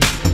Thank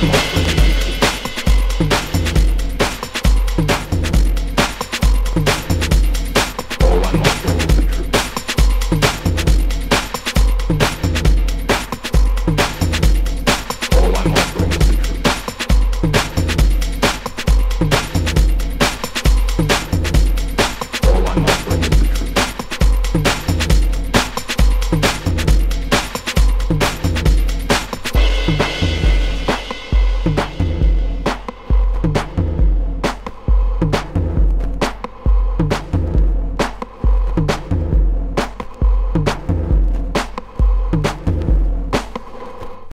Bye.